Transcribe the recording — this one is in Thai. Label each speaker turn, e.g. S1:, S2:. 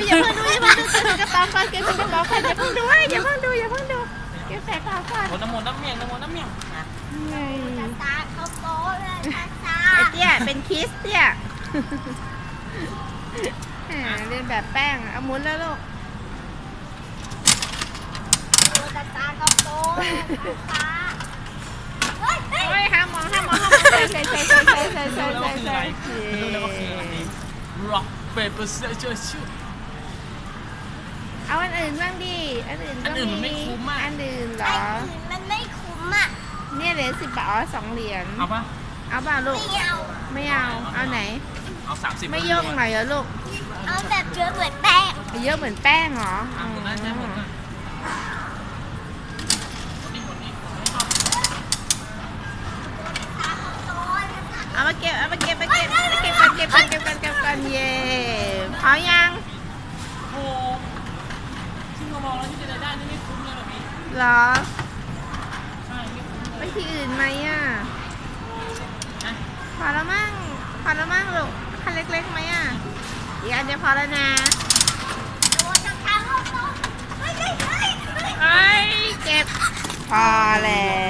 S1: องก่อนเก็บใส่กระเป๋าก่อนอย่าเพิ่งดูเว้ยอย่าเพิ่งดูอย่าเพิ่งดูเก็บใส่กระเป๋าก่อน
S2: โอ้น้ำมันน้ำเมี่ยงน้ำมันน้ำเมี่ยงนะ
S1: ไง
S3: ตาเขาโตเลยตา
S1: ไอเตี้ยเป็นคิสเตี้ยแหมเรียนแบบแป้งอะเอาหมุนแล้วลูก
S3: ตาตาเขาโตเลยตาเฮ้ยเฮ้ย
S1: โอ้ยห้ามมองห้ามมองห้ามมองใส่ใส่ใส่ใส่ใส่ใส่ใส่
S2: รู้แล้ว
S1: ใส่
S2: ว่าคือ
S1: ใส่
S2: อะไรรู้แล้วว่าคืออะไร rock paper scissors shoot
S1: เอาอัน อื่นบ้างดิ อันอื่นก็
S2: อันอื่นมันไม่คุ้มอะ
S1: อันอื่นเหร
S3: ไอ้
S1: อ
S3: อื่นมันไม่คุ้มอะ
S1: เนี่ยเหรียญสิบบาทอ๋อสองเหรียญ
S2: เอาปะ
S1: เอาเปล่าลูก
S3: ไม่เอา
S1: ไม่เอา เอาไหน
S2: เอาสามสิบ
S1: ไม่ย่งหน่อยเหรอลูก
S3: เอาแบบเยอะเหมือนแป้ง
S1: เยอะเหมือนแป้งเหรอ
S2: อะหมดแล้วใช่หมดแล้วนี่หมดนี่ไม่ชอบ
S3: ตาเขาโตเลยตา
S1: เอามาเก็บ เอามาเก็บมาเก็บมาเก็บกันเก็บกันเก็บกันเก็บกันเย่พอยัง
S2: โอ้ซึ่งเราม องแล้วที่จะได้นี่ไม่คุ้มเลยแบบนี้
S1: เหรอ
S2: ใช่ไม่คุ้ม
S1: ไป
S2: เลย
S1: ที่อื่นไหมอะ
S2: นะ
S1: พอแล้วมั้งพอแล้วมั้งลูกคันเล็กๆไหมอะอีกอันเดียวพอแล้วนะ
S3: โดนตาเขาโตเฮ้ยเฮ้ยเฮ้ยเฮ้ย
S1: เอ้ยเก็บพอแล้